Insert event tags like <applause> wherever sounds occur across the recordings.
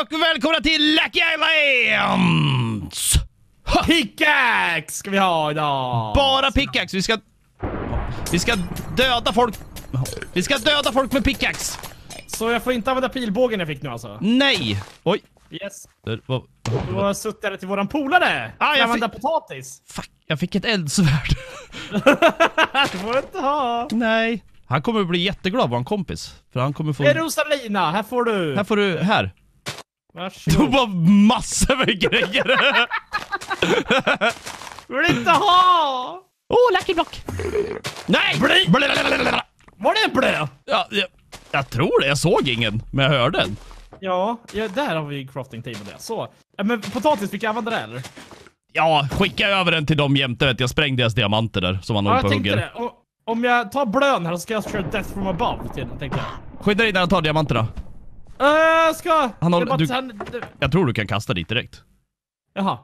och välkomna till Lucky Islands! Pickaxe ska vi ha idag! Bara pickaxe, vi ska... Vi ska döda folk... Vi ska döda folk med pickaxe! Så jag får inte använda pilbågen jag fick nu alltså? Nej! Oj. Yes. Du har suttit där till våran polare! Ah, jag använda fick- potatis! Fuck, jag fick ett eldsvärd. <laughs> det får du inte ha! Nej. Han kommer bli jätteglad, vår kompis. För han kommer få... Rosalina, här får du! Här får du, här. Det Varsågod. var massor med grejer. <laughs> Vill inte ha! oh, Lucky Block. Nej! Bli- Blablabla. Var det en blö? Ja, jag, jag tror det, jag såg ingen, men jag hörde den. Ja, ja, där har vi crafting table det. Så. Ja, men potatis, fick jag använda det eller? Ja, skicka över den till dem jämte vet jag sprängde deras diamanter där som han Ja, håller på och hugger. det. Och, om jag tar blön här så ska jag köra death from above till den, tänkte jag. Skynda dig när han tar diamanterna. Uh, jag ska... Han håller- bara du- han, Jag tror du kan kasta dit direkt. jaha.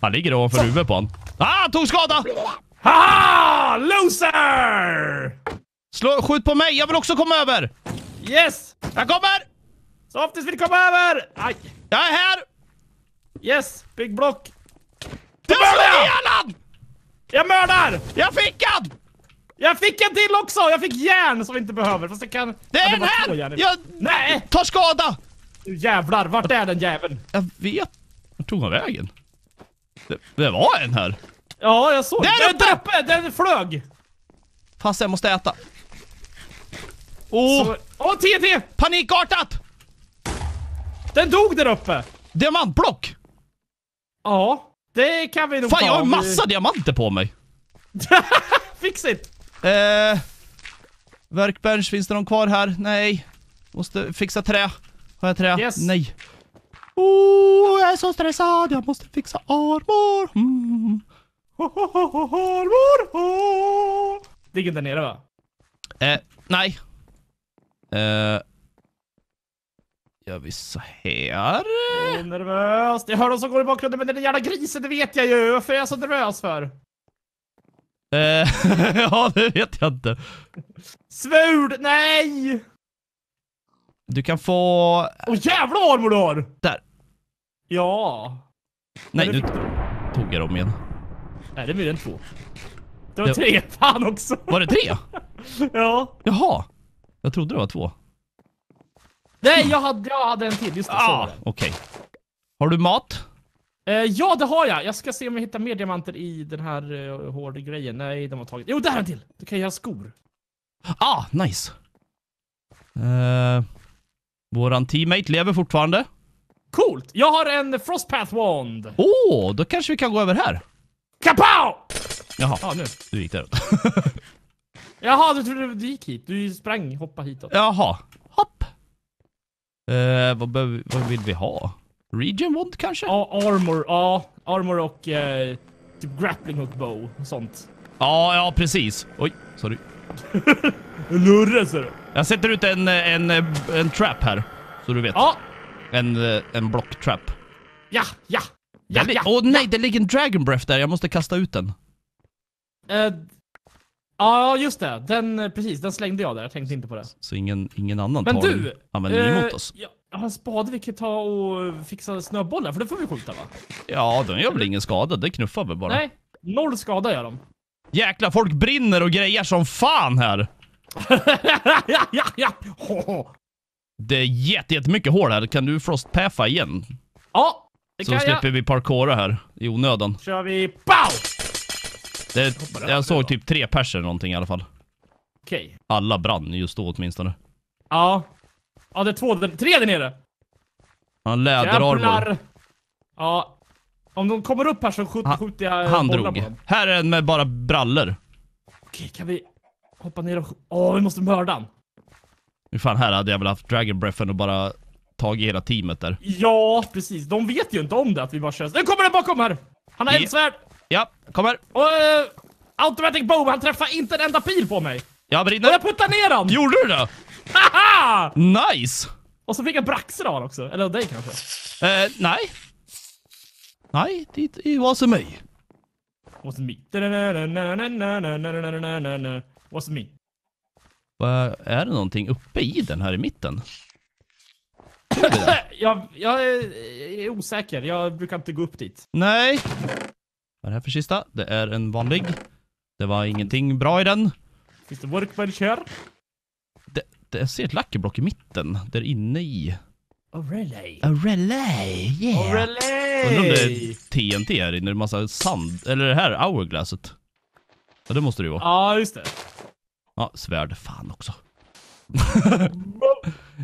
Han ligger ovanför huvudet på han. Ah, tog skada! Haha! Loser! Slå, skjut på mig, jag vill också komma över! Yes! Jag kommer! Softis vill komma över! Aj! Jag är här! Yes! Big block! Jag mördar slog jag! ihjäl! Jag mördar! Jag fick han! Jag fick en till också! Jag fick järn som vi inte behöver, fast jag kan... Det Ja, är två järn här! Jag Nej! tar skada! Nu jävlar, vart är den jäveln? Jag vet. Vart tog han vägen? Det, det var en här. Ja, jag såg. Där Den uppe! där uppe! Den flög! Fast jag måste äta. Åh, Så- Åh, TNT! panikartat! Den dog där uppe! Diamantblock! Ja, det kan vi nog Fan, ta jag har massa diamanter på mig. <laughs> Fix it! Eh, workbench, finns det någon kvar här? Nej. Måste fixa trä. Har jag trä? Yes. Nej. Oh, jag är så stressad, jag måste fixa armor. Mm. Ligger där nere va? Eh, nej. Eh, gör vi så här? Jag är nervös. Jag hör de som går i bakgrunden, men den där jävla grisen, det vet jag ju. Varför är jag så nervös för? Eh, <laughs> ja, det vet jag inte. Svurd! Nej! Du kan få... Åh jävla armor du har! Där. Ja. Nej, nu tog jag dem igen. Nej, det blir en två. Det var Det- tre. Fan också. Var det tre? <laughs> Ja. Jaha. Jag trodde det var två. Nej, jag hade, jag hade en till. Just det, Ah, okej. Har du mat? Eh, ja, det har jag. Jag ska se om jag hittar mer diamanter i den här uh, hårda grejen. Nej, de har tagit. Jo, där är en till. Då kan jag göra skor. Ah, nice. Eh, våran teammate lever fortfarande. Coolt! Jag har en Frostpath Wand. Åh, oh, då kanske vi kan gå över här. Kapow! Jaha, Ja, nu. du gick däråt. <laughs> Jaha, du trodde du gick hit. Du sprang, hoppa hitåt. Jaha, hopp. Eh, vad, vad vill vi ha? Region Wand kanske? Ja, armor. Ja, armor och eh, typ grappling hook bow och sånt. Ja, ja precis. Oj, sorry. <laughs> Lurre ser du. Jag sätter ut en, en, en trap här. Så du vet. Ja, En, eh, en block trap. ja, ja. Ja, Åh ja. oh, nej, det ligger en dragon breath där. Jag måste kasta ut den. Eh, ja, just det. Den, eh, precis, den slängde jag där. Jag tänkte inte på det. Så ingen, ingen annan Men tar du! den. Använder eh, emot oss. Ja, jag en spade vi kan ta och fixa snöbollar, för det får vi skjuta va? Ja, de gör väl ingen skada. Det knuffar väl bara. Nej, noll skada gör de. Jäklar, folk brinner och grejer som fan här. <laughs> ja, ja, ja! Ho. Det är jätte, jättemycket hål här. Kan du frostpaffa igen? Ja, det Så kan slipper jag. vi parkoura här i onödan. kör vi pow! Det, jag såg typ tre perser någonting i alla fall. Okej. Alla brann just då åtminstone. Ja. Ja, det är två, tre där nere. Han läderarmor. Ja. Om de kommer upp här så skjut, Han- skjuter jag Han drog. på dem. Här är en med bara brallor. Okej, kan vi hoppa ner och... Åh, vi måste mörda han. Hur fan, här hade jag väl haft dragon breathen och bara tagit hela teamet där. Ja, precis. De vet ju inte om det, att vi bara kör... Nu kommer den bakom här! Han har Ja. eldsvärd! Ja, kommer. Och... Uh, automatic bow, han träffar inte en enda pil på mig! Jag Och brinner. jag puttar ner han! Gjorde du det? Nice! Och så fick jag braxer av också. Eller av dig kanske. Eh, nej. Nej, det, var som mig. Wasn't me. Wasn't me. Vad Är det någonting uppe i den här i mitten? Jag, jag är, är osäker, jag brukar inte gå upp dit. Nej. Vad är det här för kista? Det är en vanlig. Det var ingenting bra i den. Finns det workbench här? Det, jag ser ett luckyblock i mitten, där inne i. Oh really? A relay, yeah. Oh really? Undrar om det är TNT här inne, är massa sand. Eller det här hourglasset. Ja, det måste det ju vara. Ja, just det. Ja, svärd. Fan också. <laughs>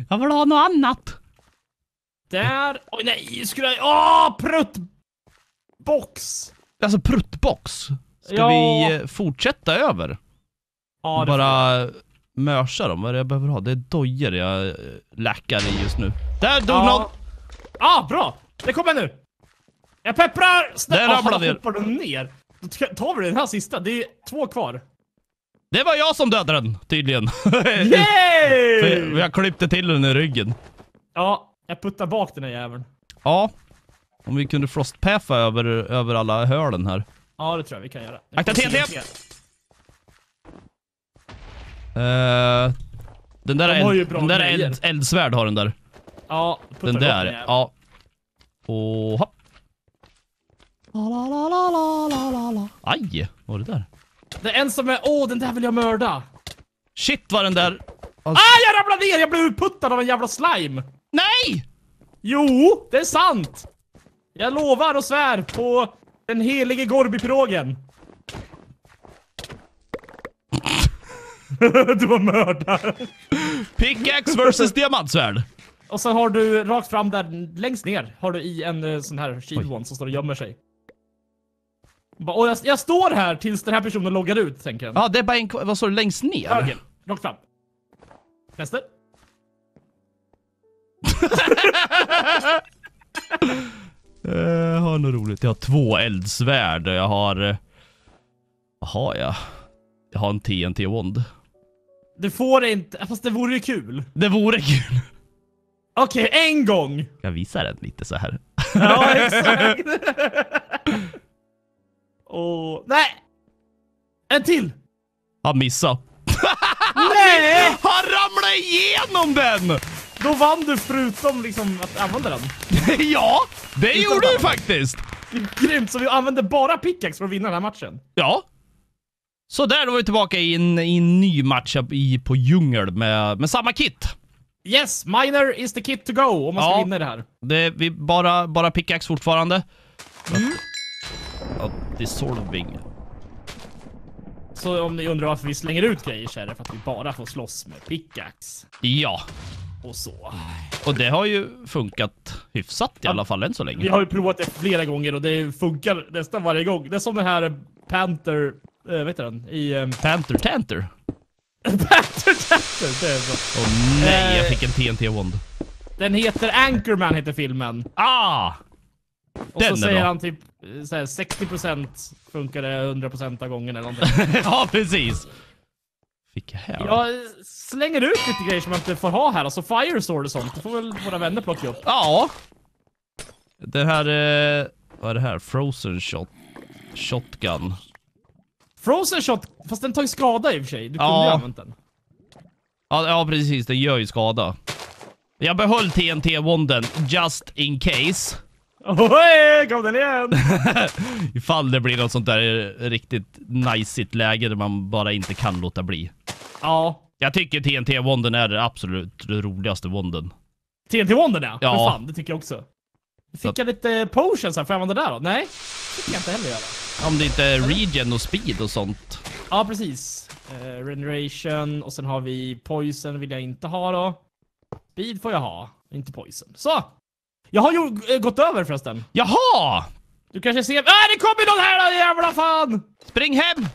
jag vill ha något annat. Där. Oj nej, skulle jag... Åh, prutt! Box! Alltså pruttbox. Ska Ja. vi eh, fortsätta över? Ja, det Bara mörsa dem, vad är det jag behöver ha? Det är dojor jag eh, läckar i just nu. Där dog någon! Ja. ah, bra! Det kommer nu! Jag pepprar! Snä- Där ramlade Ah, ner. hoppar du ner? Då tar vi den här sista. Det är två kvar. Det var jag som dödade den, tydligen. Yay! <laughs> jag klippte till den i ryggen. Ja, jag puttar bak den här jäveln. Ja. Om vi kunde frostpaffa över, över alla hörlen här. Ja, det tror jag vi kan göra. Akta TNT! Eh, den där, De har eld, den där grejer. eld, eldsvärd har den där. Ja, Den där, jäveln. ja. Och hopp. Aj, vad var det där? Det är en som är... Åh, den där vill jag mörda! Shit vad den där... Ah, jag ramlade ner! Jag blev utputtad av en jävla slime! Nej! Jo, det är sant! Jag lovar och svär på den helige Gorbypirogen. <laughs> du var mördare. Pickaxe versus <laughs> diamantsvärd. Och så har du rakt fram där längst ner har du i en eh, sån här one som står och gömmer sig. Och jag, jag står här tills den här personen loggar ut, tänker jag. Ja, det är bara en Vad står det längst ner? Höger, rakt fram. Vänster. <laughs> Eh, Jag har något roligt. Jag har två eldsvärd och jag har... eh, Vad har jag? Jag har en TNT-wand. Du får inte, fast det vore ju kul. Det vore kul. Okej, en gång! Jag visar den lite så här. Ja, <laughs> exakt. Och... Nej! En till! Han missade. Nej! Han ramlade igenom den! Då vann du förutom liksom att använda den. <laughs> ja, det Utan gjorde du faktiskt. Grymt, så vi använder bara pickaxe för att vinna den här matchen. Ja. Så där, då var vi tillbaka i en, i en ny matchup i, på djungel med, med samma kit. Yes, miner is the kit to go om man ska Ja. vinna det här. Det, vi bara, bara pickaxe fortfarande. Mm. Ja, dissolving. Så om ni undrar varför vi slänger ut grejer så är det för att vi bara får slåss med pickaxe. Ja, Och så. och det har ju funkat hyfsat i alla fall än så länge. Vi har ju provat det flera gånger och det funkar nästan varje gång. Det är som den här Panther, äh, vet du den? I... Um, Panther Tanter. <laughs> Panther Panther, det är så. Åh nej, jag Eh. fick en TNT-wand. Den heter Anchorman heter filmen. Ah! Och Den så säger bra. han typ eh, såhär, 60% funkar det 100% av gången eller någonting. <laughs> ja, precis. Fick jag här? Jag slänger ut lite grejer som jag inte får ha här, alltså Firesword och sånt. Det får väl våra vänner plocka upp. Ja. Det här, eh, vad är det här? Frozen shot. Shotgun. Frozen shot, fast den tar ju skada i och för sig. Du kunde Ja. ju använt den. Ja, ja, precis. Den gör ju skada. Jag behöll TNT-wanden just in case. Oj, kom den igen! <laughs> Ifall det blir något sånt där riktigt najsigt läge där man bara inte kan låta bli. ja. Jag tycker TNT-wanden är det absolut roligaste wanden. TNT-wonden ja. Ja. För fan, det tycker jag också. Fick jag lite potions här, får jag använda det där då? Nej, det fick jag inte heller göra. Om det inte är regen och speed och sånt. Ja, precis. Uh, regeneration och sen har vi poison vill jag inte ha då. Speed får jag ha, inte poison. Så! Jag har ju eh, gått över förresten. Jaha! Du kanske ser... Ah, det kommer någon här då jävla fan! Spring hem!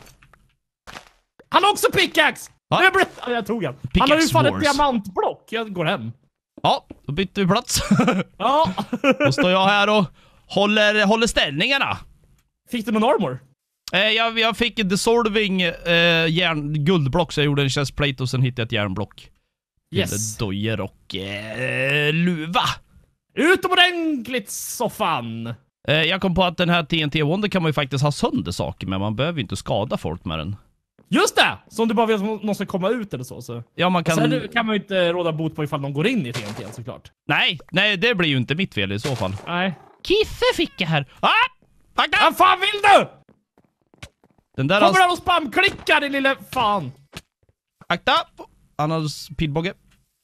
Han har också pickaxe! Va? Jag, blev... jag tog han. Han har ju Pickaxe fan ett diamantblock. Jag går hem. Ja, då bytte vi plats. Ja. <laughs> Då står jag här och håller, håller ställningarna. Fick du någon armor? Eh, jag, jag fick en dissolving eh, järn, guldblock, så jag gjorde en chestplate och sen hittade jag ett järnblock. Yes. Dojor och eh, luva. Utomordentligt soffan! Eh, jag kom på att den här TNT-wonden kan man ju faktiskt ha sönder saker med. Man behöver ju inte skada folk med den. Just det! Så om du bara vill att någon ska komma ut eller så. så. Ja, man kan... Sen kan man ju inte råda bot på ifall någon går in i TNT såklart. Nej, nej, det blir ju inte mitt fel i så fall. Nej. Kiffe fick jag här. Ah! Akta! Vad fan vill du? Den där Kommer han och spamklickar din lille fan? Akta! Han har pilbåge.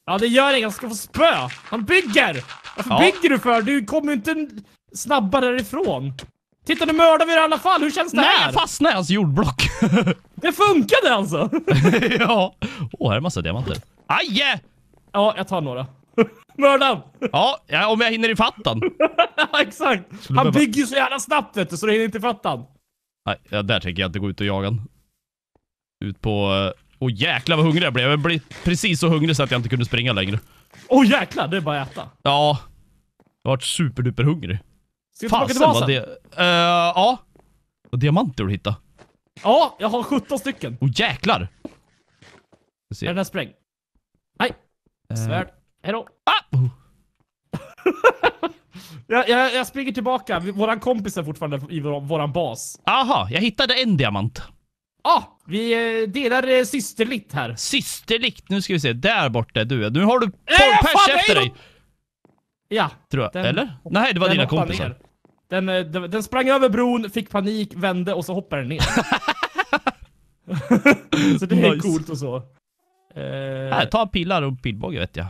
Ja det gör inget, han ska få spö. Han bygger! Varför Ja. bygger du för? Du kommer ju inte snabbare därifrån. Titta nu mördar vi i alla fall, hur känns det Nej, här? jag fastnade i hans jordblock. <laughs> Det funkade alltså! <laughs> ja. Åh, här är massa diamanter. Aj! ja, jag tar några. <laughs> Mörda han! Ja, ja, om jag hinner ifatt han. <laughs> Exakt! Han behöva- bygger ju så jävla snabbt vet du, så du hinner inte fatta han. Nej, ja, där tänker jag inte gå ut och jaga han. Ut på... eh, Åh jäklar vad hungrig jag blev. Jag blev precis så hungrig så att jag inte kunde springa längre. Åh oh, jäklar, det är bara att äta. Ja. Jag har varit superduper hungrig. Ska vi tillbaka till Fasen vad basen? det... Uh, ja. Och diamanter du hittade. Ja, jag har 17 stycken. Åh jäklar! Ska se. Är den här sprängd? Nej, Eh, svärd. Hejdå. ah! <laughs> Jag, jag, jag springer tillbaka. Våran kompis är fortfarande i vår, våran bas. Aha, jag hittade en diamant. Ah, vi eh, delar eh, systerligt här. Systerlikt, nu ska vi se. Där borta är du. Nu har du 12 Nej, pers efter dig. Ja. Tror jag. Den- Eller? Nej, det var dina kompisar. Den, eh, den, den sprang över bron, fick panik, vände och så hoppade den ner. <laughs> <laughs> så det är Nice. coolt och så. Eh, Här, ta pilar och pilbåge vet jag.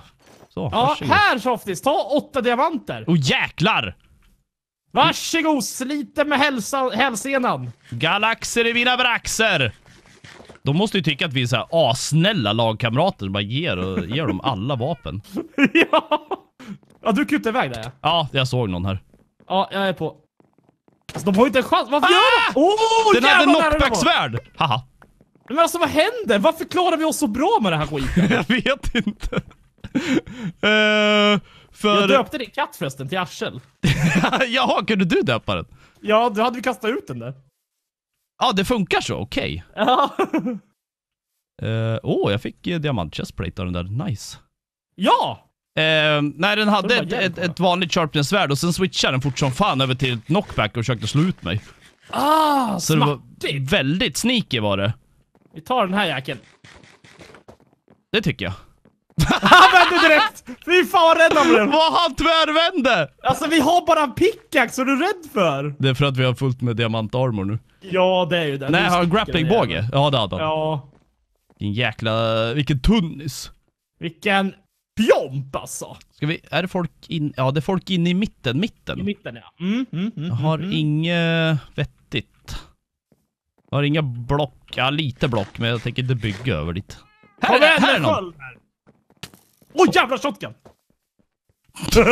Så, ja, varsågod. här Softis, ta åtta diamanter. Åh jäklar! Varsågod, sliter med hälsa, hälsenan. Galaxer i mina braxer! De måste ju tycka att vi är så här assnälla lagkamrater som bara ger, och, ger dem alla vapen. <laughs> ja. ja, du kutade iväg där ja. Ja, jag såg någon här. Ja, jag är på. Alltså, de har ju inte en chans. Varför gör de? Ah! Den hade knockback-svärd! Haha. Men alltså vad händer? Varför klarar vi oss så bra med det här skiten? <laughs> Jag vet inte. Uh, Jag för... döpte din katt förresten till Arsel. <laughs> Jaha, kunde du döpa den? Ja, då hade vi kastat ut den där. Ja, det funkar så. Okej. Ja. <laughs> Åh, oh, jag fick uh, diamant chestplate av den där. Nice. ja! Eh, nej, den hade ett, ett, ett vanligt sharpness-svärd och sen switchade den fort som fan över till ett knockback och försökte slå ut mig. Ah, Så det var väldigt sneaky var det. Vi tar den här jäkeln. Det tycker jag. <laughs> Han vände direkt! Fy fan vad rädd han blev! Vad han tvärvände! Alltså vi har bara en pickaxe, vad är du rädd för? Det är för att vi har fullt med diamantarmor nu. Ja, det är ju det. Nej, har han grapplingbåge? Ja, det hade han. Ja. Vilken jäkla... Vilken tunnis. Vilken pjomp alltså! Ska vi... Är det folk in... Ja, det är folk inne i mitten. I Mitten. mitten ja. Mm, mm, mm, Jag har mm. inget vettigt. Jag har inga block. Ja, lite block, men jag tänker inte bygga över dit. Här, är, här är någon! här! Åh jävla shotgun! <laughs>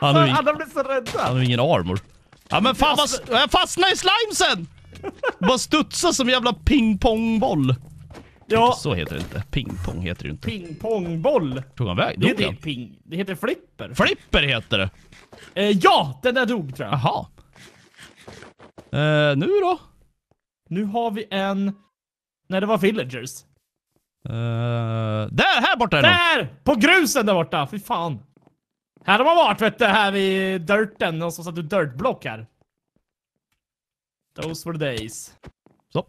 Han har, ing, Alla så han rädda! har ingen armor. Ja men fan vad... Jag fastnade i slimesen! Bara studsa som jävla pingpongboll. Ja, Så heter det inte. Pingpong heter det inte. pingpongboll. Tog han väg? Det Dog heter han? ping. Det heter flipper. Flipper heter det. Eh, ja, den där dog tror jag. Jaha. Eh, nu då? Nu har vi en... Nej, det var villagers. Eh, där, här borta är någon. Där! På grusen där borta! Fy fan. Här har man varit vet du, här vid dirten. Någon som satt ut dirtblock här. Those were the days. Så.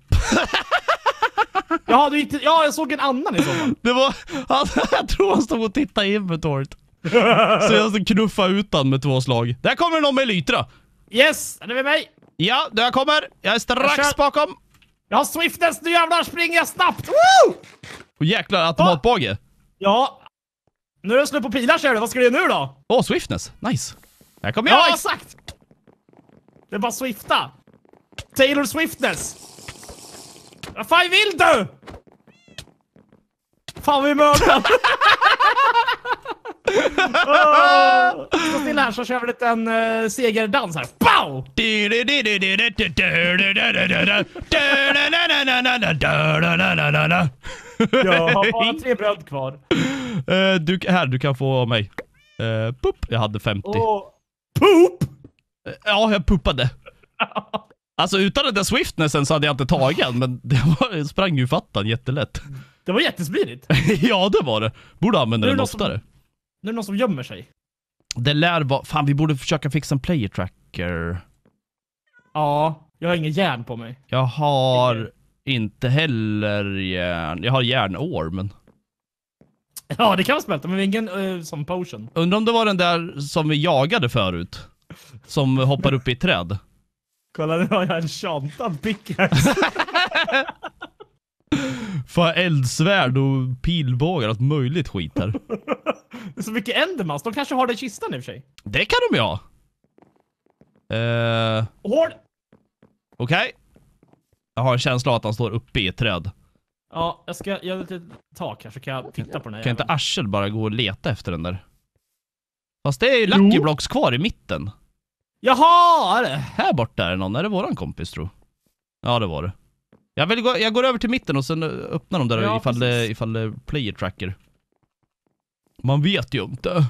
Jaha, du gick till... Ja, jag såg en annan i fall. Det var... Han, <laughs> jag tror han stod och tittade i inventoriet. Så jag knuffade ut han med två slag. Där kommer någon med lytra. Yes, är det med mig? Ja, jag kommer. Jag är strax Jag bakom. Jag har swiftness, nu jävlar springer jag snabbt! Woo! Och jäklar, automatbåge. Ja. Nu är det slut på pilar ser du, vad ska du göra nu då? Åh, swiftness. Nice. Här kommer Ja, jag. exakt! Det är bara swifta. Taylor Swiftness. Vad fan vill du? Fan vi mördar. <laughs> oh, Stå still här så kör vi en liten uh, segerdans här. Pow! Jag har bara tre bröd kvar. Eh, du, här, du kan få av mig. Uh, pupp, jag hade 50. Och poop! Eh, Ja, jag puppade. Alltså utan den där swiftnessen så hade jag inte tagit den, men det var, sprang ju fattan jättelätt. Det var jättesmidigt. <laughs> ja, det var det. Borde använda den det någon som- oftare. Nu är det någon som gömmer sig. Det lär vara... Fan, vi borde försöka fixa en player tracker. Ja, jag har ingen järn på mig. Jag har... inte heller järn. Jag har järnår, men... Ja, det kan man smälta, men ingen uh, som potion. Undrar om det var den där som vi jagade förut. Som hoppar upp i ett träd. Kolla, nu har jag en tjantad pickaxe. <laughs> Fan, eldsvärd och pilbågar, allt möjligt skit här. <laughs> det är så mycket endermans. De kanske har det i kistan i och för sig. Det kan de ju ha. Eh, Hård! Okej. Jag har en känsla av att han står uppe i ett träd. Ja, jag ska göra lite tak här så kan jag titta på den här Kan inte. Arsel bara gå och leta efter den där? Fast det är ju Lucky Jo. Blocks kvar i mitten. Jaha! Är det? Här borta är det någon. Är det våran kompis tro? Ja, det var det. Jag, vill gå, jag går över till mitten och sen öppnar de där Ja, ifall, det, ifall det player tracker. Man vet ju inte.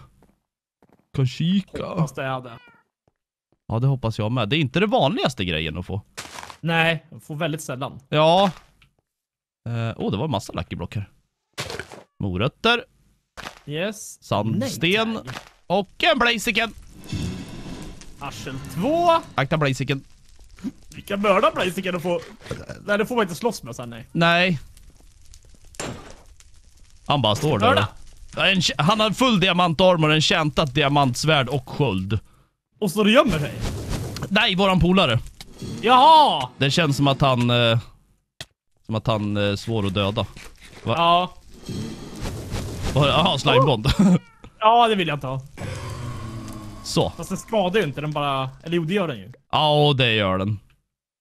Kan kika. Hoppas det är det. Ja, det hoppas jag med. Det är inte det vanligaste grejen att få. Nej, jag får väldigt sällan. Ja. Åh, eh, oh, det var en massa Lucky Block här. Morötter Yes. Sandsten. Tag. och en Blaziken. Arsel 2. Akta Blaziken. Vi kan mörda Blaziken och få... Nej, det får man inte slåss med sen nej. Nej. Han bara står där. Mörda! En, han har full diamantarmor, en käntat diamantsvärd och sköld. Och står och gömmer sig. Nej, våran polare. Jaha! Det känns som att han... Eh, som att han är svår att döda. Ja. Jaha, slimebond. <laughs> Ja, det vill jag inte ha. Så. Fast den skadar ju inte, den bara... Eller jo, det gör den ju. Ja, det gör den.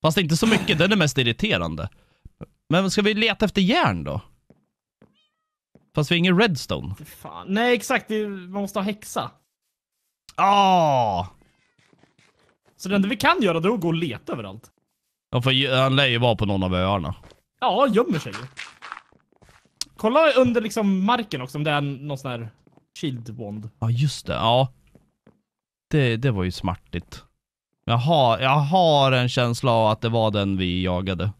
Fast inte så mycket, den är mest irriterande. Men ska vi leta efter järn då? Fast vi har ingen redstone. Fan. Nej, exakt. Man måste ha häxa. Ah! Så det enda vi kan göra då är att gå och leta överallt. Ja, för han lär ju vara på någon av öarna. Ja, gömmer sig ju. Kolla under liksom marken också om det är någon sån här shield wand. Ja, just det. Ja. Det, det var ju smartigt. Jag har, jag har en känsla av att det var den vi jagade.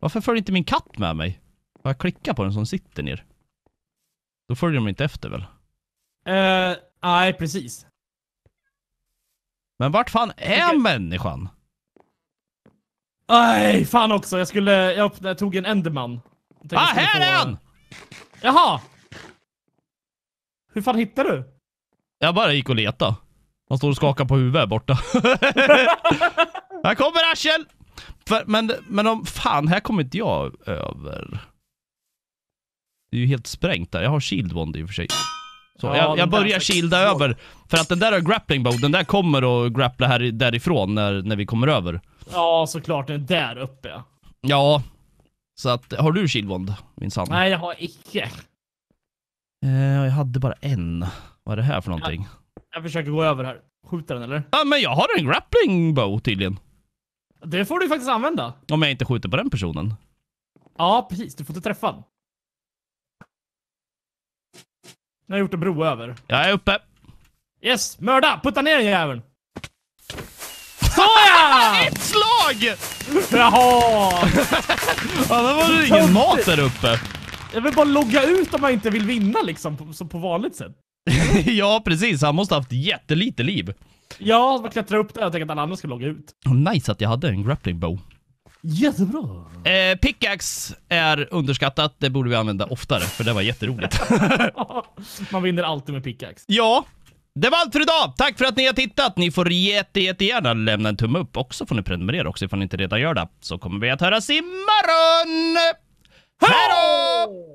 Varför följer inte min katt med mig? Får jag klicka på den som sitter ner? Då följer de inte efter väl? Eh, nej precis. Men vart fan är Okej. människan? Nej, fan också. Jag skulle, jag, jag tog en enderman. Ah, här är få- han! Jaha! Hur fan hittar du? Jag bara gick och letade. Han står och skakar på huvudet borta. <laughs> här kommer! För, men, men om, fan, här kommer inte jag över. Det är ju helt sprängt där. Jag har shield wand i och för sig. Så Ja, jag, jag börjar shielda över. För att den där är grappling bow, den där kommer att grappla här, därifrån när, när vi kommer över. Ja, såklart. Den är där uppe. Ja. Så att, har du shield wand, min sann? Nej, jag har icke. Eh, jag hade bara en. Vad är det här för någonting? Jag försöker gå över här. Skjuta den eller? Ja, men jag har en grappling bow tydligen. Det får du faktiskt använda. Om jag inte skjuter på den personen. Ja, precis. Du får inte träffa den. Nu har gjort en bro över. Jag är uppe. Yes, mörda! Putta ner den jäveln! Såja! <laughs> Ett slag! Jaha! <laughs> Ja, det var det ingen mat där uppe. Jag vill bara logga ut om man inte vill vinna liksom, på, som på vanligt sätt. <laughs> ja, precis. Han måste ha haft jättelite liv. Ja, man klättrar upp där och tänker att alla andra ska logga ut. Nice att jag hade en grappling bow. Jättebra! Eh, pickaxe är underskattat. Det borde vi använda oftare, för det var jätteroligt. <laughs> man vinner alltid med pickaxe. ja, det var allt för idag. Tack för att ni har tittat. Ni får jätte, jättegärna lämna en tumme upp. Och så får ni prenumerera också ifall ni inte redan gör det. Så kommer vi att höras imorgon! Hej då!